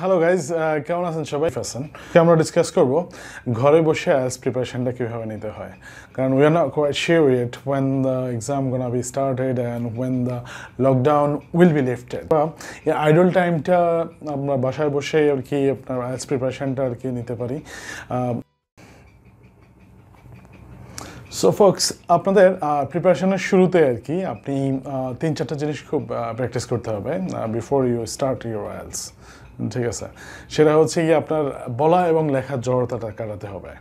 Hello guys কেমন আছেন সবাই? ফ্যাশন আমরা ডিসকাস করব ঘরে বসে অ্যাজ প্রিপারেশনটা কীভাবে নিতে হয়। কারণ we are not quite sure it when the exam gonna be started and when the lockdown will be lifted বা এই আইডল টাইমটা আমরা বাসায় বসে আর কি আপনার অ্যাজ প্রিপারেশনটা আর কি নিতে পারি। সো ফক্স আপনাদের প্রিপারেশনের শুরুতে আর কি আপনি তিন চারটা জিনিস খুব প্র্যাকটিস করতে হবে before you start your IELTS ঠিক আছে। সেটা হচ্ছে কি আপনার বলা এবং লেখার জড়তাটা কাটাতে হবে।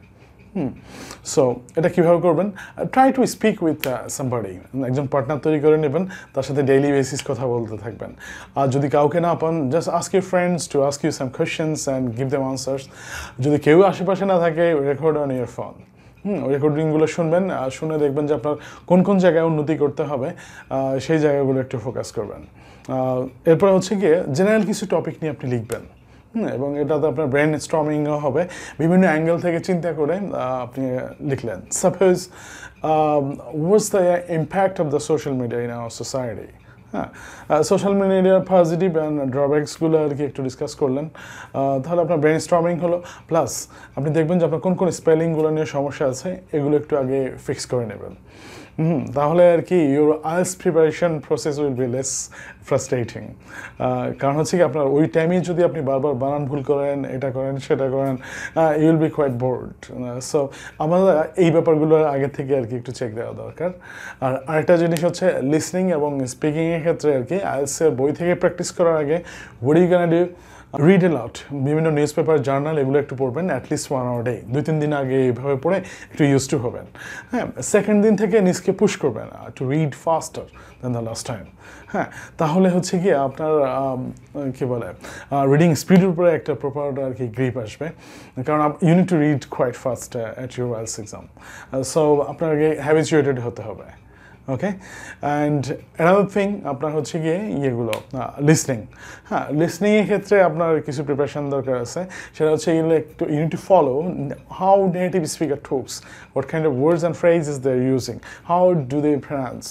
হুম। সো এটা কীভাবে করবেন? Try to speak with somebody একজন পার্টনার তৈরি করে নেবেন, তার সাথে ডেইলি বেসিস কথা বলতে থাকবেন। আর যদি কাউকে না পান just ask you friends to ask you some questions and give them answers যদি কেউ আশেপাশে না থাকে record on your phone hmm রেকর্ডিংগুলো শুনবেন, আর শুনে দেখবেন যে আপনার কোন কোন জায়গায় উন্নতি করতে হবে সেই জায়গাগুলো একটু ফোকাস করবেন। এরপরে হচ্ছে গিয়ে জেনারেল কিছু টপিক নিয়ে আপনি লিখবেন। এবং এটাতে আপনার ব্রেন স্ট্রমিংও হবে। বিভিন্ন অ্যাঙ্গেল থেকে চিন্তা করে আপনি লিখলেন। Suppose was the impact of the social media in our society হ্যাঁ সোশ্যাল মিডিয়ার পজিটিভ অ্যান্ড ড্রব্যাকসগুলো আর কি একটু ডিসকাস করলেন। তাহলে আপনার ব্রেন স্ট্রমিং হলো। প্লাস আপনি দেখবেন যে আপনার কোন কোন স্পেলিংগুলো নিয়ে সমস্যা আছে, এগুলো একটু আগে ফিক্স করে নেবেন। হুম, তাহলে আর কি your IELTS preparation process will be less frustrating কারণ হচ্ছে কি, আপনার ওই টাইমে যদি আপনি বারবার বানান, ভুল করেন, এটা করেন, সেটা করেন you will be quite bored so আমাদের এই ব্যাপারগুলো আগে থেকে আর কি একটু চেক দেওয়া দরকার। আর আরেকটা জিনিস হচ্ছে লিসনিং এবং স্পিকিংয়ের ক্ষেত্রে আর কি আইএলসের বই থেকে প্র্যাকটিস করার আগে what you can read aloud বিভিন্ন নিউজ পেপার জার্নাল এগুলো একটু পড়বেন অ্যাটলিস্ট ওয়ান আওয়ার ডে দুই, তিন দিন আগে এইভাবে পড়ে একটু ইউজ টু হবেন। হ্যাঁ সেকেন্ড দিন থেকে নিজকে পুশ করবেন to read faster than the last time হ্যাঁ তাহলে হচ্ছে কি আপনার কি বলে রিডিং স্পিডের উপরে একটা প্রপার আর কি গ্রিপ আসবে। কারণ you need to read quite fast at your IELTS exam so আপনাকে হ্যাবিচুয়েটেড হতে হবে। ওকে অ্যান্ড অ্যানাদার থিং আপনার হচ্ছে গিয়ে ইয়েগুলো লিসনিং হ্যাঁ লিসনিংয়ের ক্ষেত্রে আপনার কিছু প্রিপারেশন দরকার আছে। সেটা হচ্ছে এগুলো একটু you need to follow how native speaker talks what kind of words and phrases they are using how do they pronounce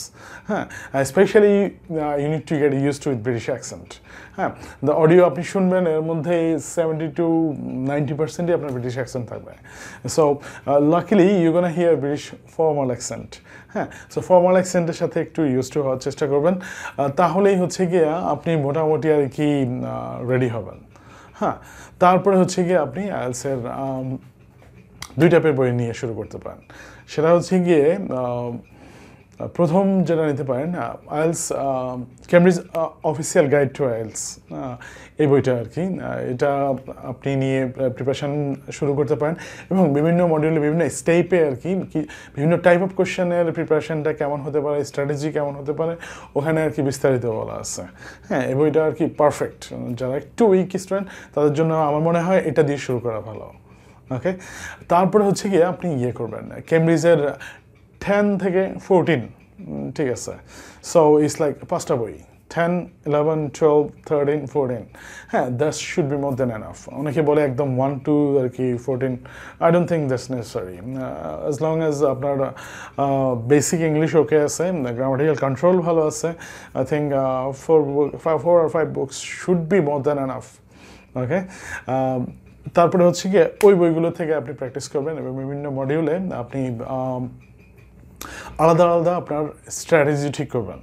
হ্যাঁ specially you need to get use to with British accent হ্যাঁ the audio আপনি শুনবেন, এর মধ্যে seventy to ninety পার্সেন্টই আপনার British accent থাকবে। So luckily you gonna hear British formal accent হ্যাঁ সো ফর্মাল অ্যাকসেন্টের সাথে একটু ইউজ টু হওয়ার চেষ্টা করবেন। তাহলেই হচ্ছে গিয়ে আপনি মোটামুটি আর কি রেডি হবেন। হ্যাঁ তারপরে হচ্ছে গিয়ে আপনি আইএলসের দুই টাইপের বই নিয়ে শুরু করতে পারেন। সেটা হচ্ছে গিয়ে প্রথম যেটা নিতে পারেন IELTS Cambridge official guide to IELTS এই বইটা আর কি এটা আপনি নিয়ে প্রিপারেশন শুরু করতে পারেন এবং বিভিন্ন মডিউলে বিভিন্ন স্টেপে আর কি কি- বিভিন্ন টাইপ অফ কোশ্চেনের প্রিপারেশনটা কেমন হতে পারে স্ট্র্যাটেজি কেমন হতে পারে, ওখানে আর কি বিস্তারিত বলা আছে। হ্যাঁ এই বইটা আর কি পারফেক্ট যারা একটু উইক স্টুডেন্ট তাদের জন্য আমার মনে হয় এটা দিয়ে শুরু করা ভালো। ওকে তারপরে হচ্ছে গিয়ে আপনি ইয়ে করবেন কেমব্রিজের টেন থেকে ফোরটিন ঠিক আছে। সো ইটস লাইক পাঁচটা বই ten eleven twelve thirteen fourteen হ্যাঁ that should be more than enough অনেকে বলে একদম ওয়ান টু আর কি fourteen I don't think that's necessary as long as আপনার বেসিক ইংলিশ ওকে আছে গ্রামাটিক্যাল কন্ট্রোল ভালো আছে I think four four R five books should be more than enough okay তারপরে হচ্ছে গিয়ে ওই বইগুলো থেকে আপনি প্র্যাকটিস করবেন এবং বিভিন্ন মডিউলে আপনি আম, আলাদা আলাদা আপনার স্ট্র্যাটেজি ঠিক করবেন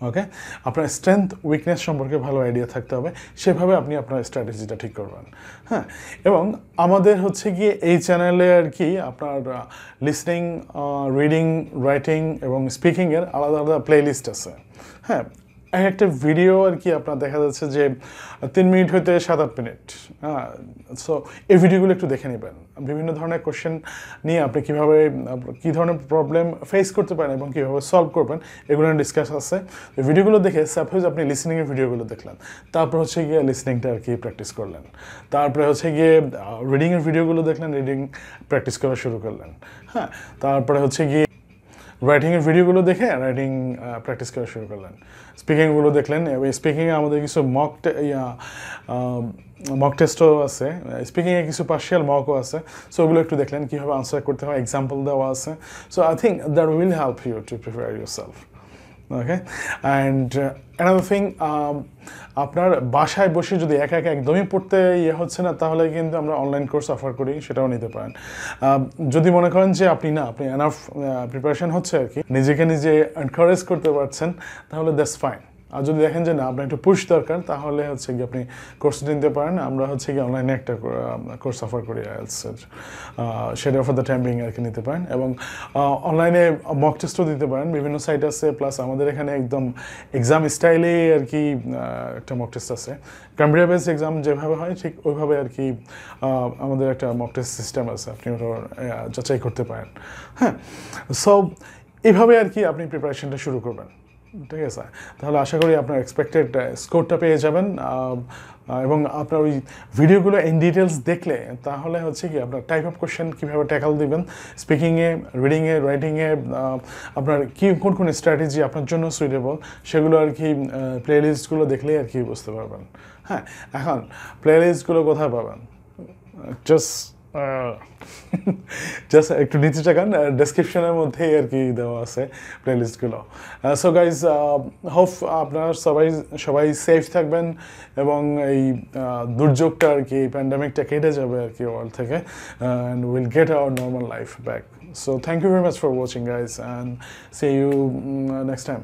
ওকে আপনার স্ট্রেংথ উইকনেস সম্পর্কে ভালো আইডিয়া থাকতে হবে, সেভাবে আপনি আপনার স্ট্র্যাটেজিটা ঠিক করবেন হ্যাঁ? এবং আমাদের হচ্ছে কি এই চ্যানেলে আর কি আপনার লিসনিং রিডিং রাইটিং এবং স্পিকিংয়ের আলাদা আলাদা প্লেলিস্ট আছে হ্যাঁ? একটা ভিডিও আর কি আপনার দেখা যাচ্ছে যে, তিন মিনিট হইতে সাত আট মিনিট। হ্যাঁ সো এই ভিডিওগুলো একটু দেখে নেবেন। বিভিন্ন ধরনের কোশ্চেন নিয়ে আপনি কীভাবে, কী ধরনের প্রবলেম ফেস করতে পারেন এবং কীভাবে সলভ করবেন, এগুলো ডিসকাস আছে। ভিডিওগুলো দেখে সাপোজ আপনি লিসনিংয়ের ভিডিওগুলো দেখলেন, তারপর হচ্ছে গিয়ে লিসনিংটা আর কি প্র্যাকটিস করলেন। তারপরে হচ্ছে গিয়ে রিডিংয়ের ভিডিওগুলো দেখলেন রিডিং প্র্যাকটিস করা শুরু করলেন। হ্যাঁ তারপরে হচ্ছে গিয়ে রাইটিংয়ের ভিডিওগুলো দেখে রাইটিং প্র্যাকটিস করা শুরু করলেন। স্পিকিংগুলো দেখলেন এবং স্পিকিংয়ে আমাদের কিছু মক মক টেস্টও আছে। স্পিকিংয়ে কিছু পার্শিয়াল মকও আছে। সো ওগুলো একটু দেখলেন, কীভাবে আনসার করতে হয় এক্সাম্পল দেওয়া আছে। So I think that will help you to prepare yourself okay and another thing আপনার বাসায় বসে যদি একা একা একদমই পড়তে ইয়ে হচ্ছে না, তাহলে কিন্তু আমরা অনলাইন কোর্স অফার করি, সেটাও নিতে পারেন। যদি মনে করেন যে আপনি না, আপনি এনাফ প্রিপারেশন হচ্ছে আর কি, নিজেকে নিজে এনকারেজ করতে পারছেন, তাহলে দ্যাটস ফাইন আর যদি দেখেন যে না, আপনার একটু পুশ দরকার, তাহলে হচ্ছে কি আপনি কোর্স নিতে পারেন। আমরা হচ্ছে কি অনলাইনে একটা কোর্স অফার করি আইএলসের সেটা ফর দ্য টাইম বিং আর কি নিতে পারেন। এবং অনলাইনে মক টেস্টও দিতে পারেন। বিভিন্ন সাইট আছে প্লাস আমাদের এখানে একদম এক্সাম স্টাইলে আর কি একটা মক টেস্ট আছে। কম্পিউটার বেসড এক্সাম যেভাবে হয়, ঠিক ওইভাবে আর কি আমাদের একটা মক টেস্ট সিস্টেম আছে। আপনি ওটা যাচাই করতে পারেন। হ্যাঁ সো এইভাবে আর কি আপনি প্রিপারেশনটা শুরু করবেন। ঠিক আছে। তাহলে আশা করি আপনার এক্সপেক্টেড স্কোরটা পেয়ে যাবেন। এবং আপনার ওই ভিডিওগুলো ইন ডিটেলস দেখলে তাহলে হচ্ছে কি আপনার টাইপ অফ কোশ্চেন কীভাবে ট্যাকল দিবেন স্পিকিংয়ে রিডিংয়ে রাইটিংয়ে আপনার কি, কোন কোন স্ট্র্যাটেজি আপনার জন্য সুইটেবল সেগুলো আর কি প্লে লিস্টগুলো দেখলেই আর কি বুঝতে পারবেন। হ্যাঁ এখন প্লে লিস্টগুলো কোথায় পাবেন? জাস্ট জাস্ট একটু নিচে চাকান ডেসক্রিপশনের মধ্যেই আর কি দেওয়া আছে প্লেলিস্টগুলো সো গাইজ হোপ আপনারা সবাই সবাই সেফ থাকবেন এবং এই দুর্যোগটা আর কি, এই প্যান্ডামিকটা কেটে যাবে আর কি ওয়ার্ল্ড থেকে and will get our normal life back so thank you very much for watching guys and see you next time